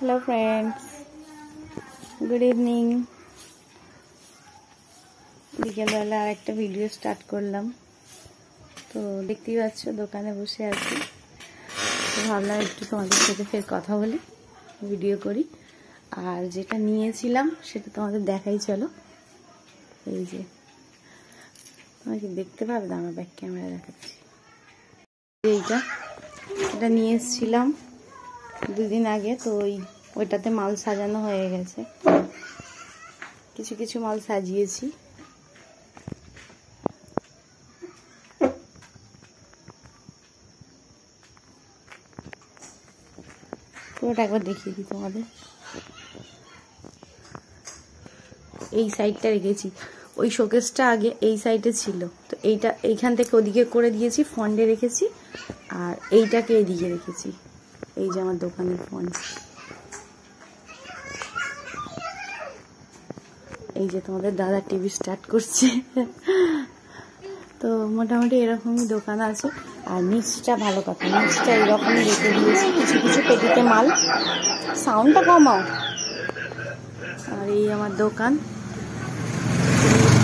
Hello friends good evening বিকেলবেলা আর একটা video start করলাম। তো দেখতেই পাচ্ছ, দোকানে বসে আছি। তো ভাবলাম একটু তোমাদের সাথে ফের কথা বলি ভিডিও করি। আর যেটা নিয়েছিলাম, সেটা তোমাদের দেখাই, চলো। এই যে। তোমাকে দেখতে পাবে? আমার ব্যাক ক্যামেরা দেখাচ্ছি। এইটা। এটা নিয়ে এসেছিলাম। দুদিন আগে তো ওই, ওইটাতে মাল সাজানো হয়ে গেছে। কিছু কিছু মাল সাজিয়েছি। পুরোটা একবার দেখিয়ে দিই তোমাদের। এই সাইডটা রেখেছি। ওই শোকেসটা আগে এই সাইডে ছিল। তো এইটা এইখান থেকে ওদিকে করে দিয়েছি ফন্ডে রেখেছি, আর এইটাকে এদিকে রেখেছি। এই যে আমার দোকানের ফোন। এই যে তোমাদের দাদা টিভি স্টার্ট করছে। তো মোটামুটি এরকমই দোকান আছে। আর নিচটা ভালো কথা নিচটা এরকমই রেখে দিয়েছি। কিছু কিছু পেটিতে মাল। সাউন্ডটা কমাও। আর এই আমার দোকান।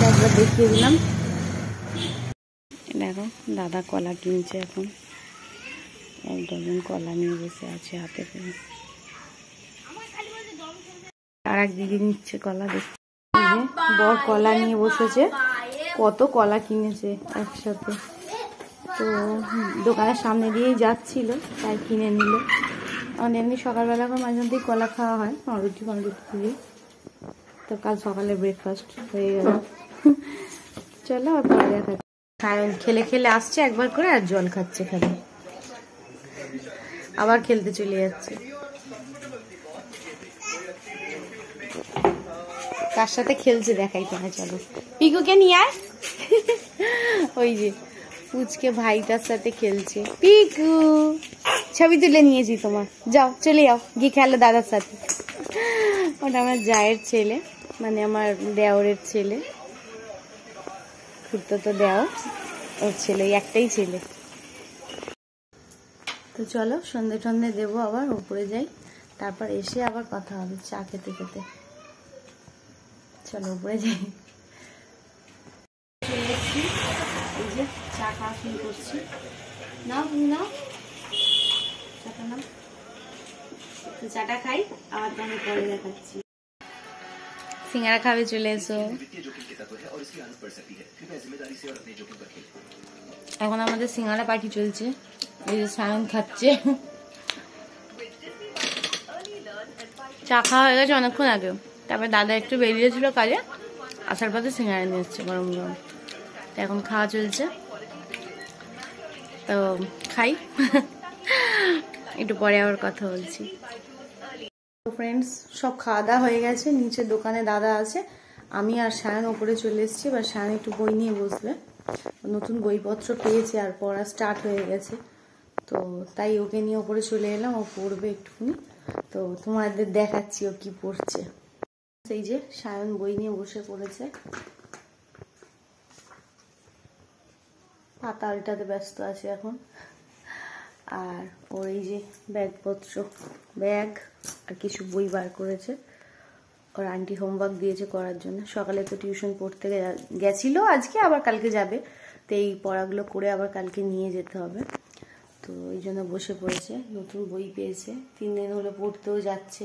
একবার দেখিয়ে দিলাম। দেখো, দাদা কলা কিনছে এখন। এক ডজন কলা নিয়ে বসে আছে হাতে করে আর এক দিদি নিচ্ছে কলা দেখছে বর কলা নিয়ে বসেছে। কত কলা কিনেছে একসাথে। তো দোকানের সামনে দিয়েই যাচ্ছিল, তাই কিনে নিল। আমাদের এমনি সকালবেলা করে মাঝে মধ্যেই কলা খাওয়া হয়, রুটি রুটি দিয়ে তো কাল সকালে ব্রেকফাস্ট হয়ে গেল। চলো আর পরে দেখা খেলে খেলে আসছে একবার করে আর জল খাচ্ছে খালি। আবার খেলতে চলে যাচ্ছে। কার সাথে খেলছে দেখাই তোমায়, চলো। পিকুকে নিয়ে আয়। ওই যে, পুচকে ভাইটার সাথে খেলছে। পিকু, ছবি তুলে নিয়েছি তোমার। যাও, চলে যাও, গিয়ে খেলো দাদার সাথে। ওটা আমার জায়ের ছেলে মানে আমার দেওরের ছেলে। খুঁড়তো তো দেও ওর ছেলে একটাই ছেলে। তো চলো সন্ধে টন্ধে দেবো আবার, উপরে যাই। তারপর এসে আবার কথা হবে, চা খেতে খেতে। চলো উপরে যাই। এই যে চা খাওয়া শুরু করছি। নাও, তুমি নাও। চাটা নাও। তো চাটা খাই, আবার তো আমি পরে দেখাচ্ছি। সিঙ্গারা খাবে, চলে এসো। এখন আমাদের সিঙ্গারা পার্টি চলছে। এই যে সায়ন খাচ্ছে। চা খাওয়া হয়ে গেছে অনেকক্ষণ আগে। তারপরে দাদা একটু বেরিয়েছিল কাজে, আসার পথে সিঙ্গারা নিয়ে এসছে গরম গরম। তো এখন খাওয়া চলছে। তো খাই। একটু পরে আবার কথা বলছি। ফ্রেন্ডস সব খাওয়া দাওয়া হয়ে গেছে। নিচে দোকানে দাদা আছে। আমি আর সায়ন ওপরে চলে এসেছি। এবার সায়ন একটু বই নিয়ে বসবে। নতুন বইপত্র পেয়েছে আর পড়া স্টার্ট হয়ে গেছে। তো তাই ওকে নিয়ে ওপরে চলে এলাম, ও পড়বে একটুখানি। তো তোমাদের দেখাচ্ছি ও কি পড়ছে। সেই যে সায়ন বই নিয়ে বসে পড়েছে। পাতা আলটাতে ব্যস্ত আছে এখন। আর ওর এই যে ব্যাগপত্র, ব্যাগ আর কিছু বই বার করেছে। ওর আন্টি হোমওয়ার্ক দিয়েছে করার জন্য। সকালে তো টিউশন পড়তে গেছিল, আজকে আবার কালকে যাবে। তো এই পড়াগুলো করে আবার কালকে নিয়ে যেতে হবে। তো এই জন্য বসে পড়েছে, নতুন বই পেয়েছে। তিন দিন হলো পড়তেও যাচ্ছে।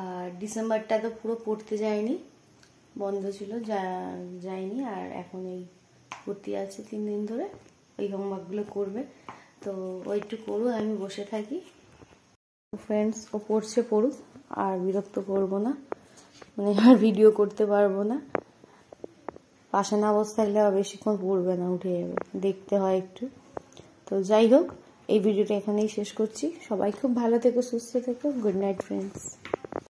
আর ডিসেম্বরটা তো পুরো পড়তে যায়নি, বন্ধ ছিল, যা, যায়নি, আর এখন এই ভর্তি আছে তিন দিন ধরে, ওই হোমওয়ার্কগুলো করবে। তো ও একটু করুক আমি বসে থাকি। ফ্রেন্ডস ও পড়ছে পড়ুক, আর বিরক্ত করব না। মানে আর ভিডিও করতে পারব না। পাশে না বসে থাকলে বেশিক্ষণ পড়বে না, উঠে যাবে, দেখতে হয় একটু। তো যাই হোক এই ভিডিওটা এখানেই শেষ করছি। সবাই খুব ভালো থেকো সুস্থ থেকো। Good night friends